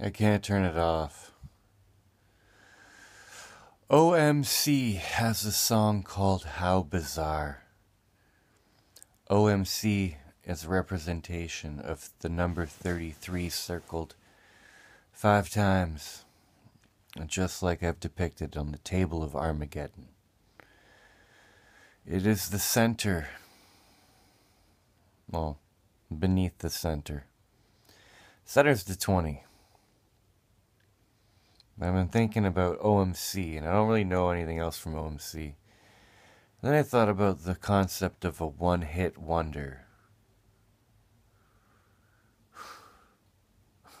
I can't turn it off. OMC has a song called How Bizarre. OMC is a representation of the number 33 circled five times, just like I've depicted on the table of Armageddon. It is the center, well, beneath the center. Center's the 20. I've been thinking about OMC, and I don't really know anything else from OMC. Then I thought about the concept of a one hit wonder.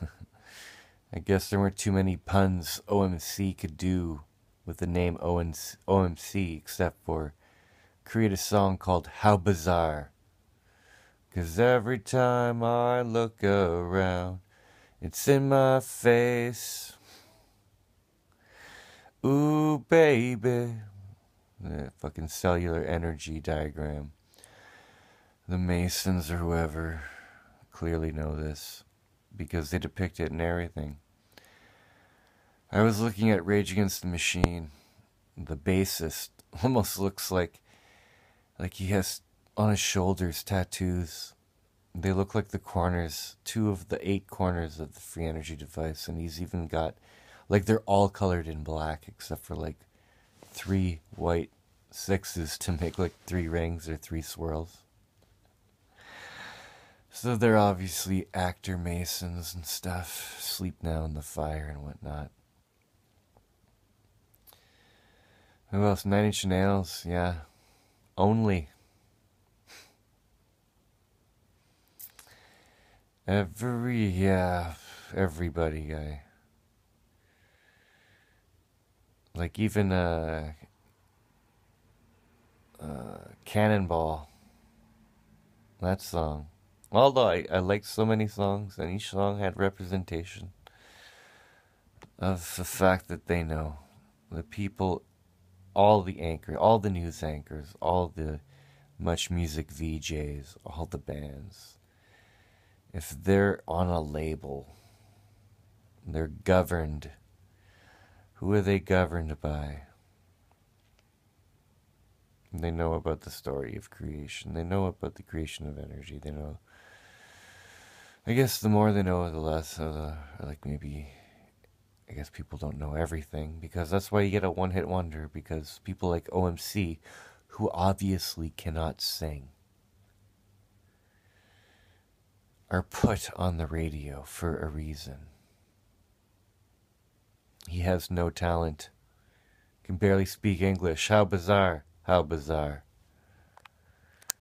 I guess there weren't too many puns OMC could do with the name OMC except for create a song called How Bizarre. Cause every time I look around, it's in my face. Ooh, baby. The fucking cellular energy diagram. The Masons or whoever clearly know this because they depict it in everything. I was looking at Rage Against the Machine. The bassist almost looks like like he has on his shoulders tattoos. They look like the corners, two of the eight corners of the free energy device, and he's even got like they're all colored in black except for like three white sixes to make like three rings or three swirls. So they're obviously actor masons and stuff, sleep now in the fire and whatnot. Who else? Nine Inch Nails, yeah. Only. Every, yeah, everybody, guy. Like even uh, uh, Cannonball. That song. Although I, I liked so many songs, and each song had representation of the fact that they know the people, all the anchor, all the news anchors, all the MuchMusic VJs, all the bands. If they're on a label, they're governed who are they governed by? They know about the story of creation. They know about the creation of energy. They know. I guess the more they know, the less, uh, like maybe, I guess people don't know everything because that's why you get a one hit wonder because people like OMC, who obviously cannot sing, are put on the radio for a reason. He has no talent. Can barely speak English. How bizarre. How bizarre.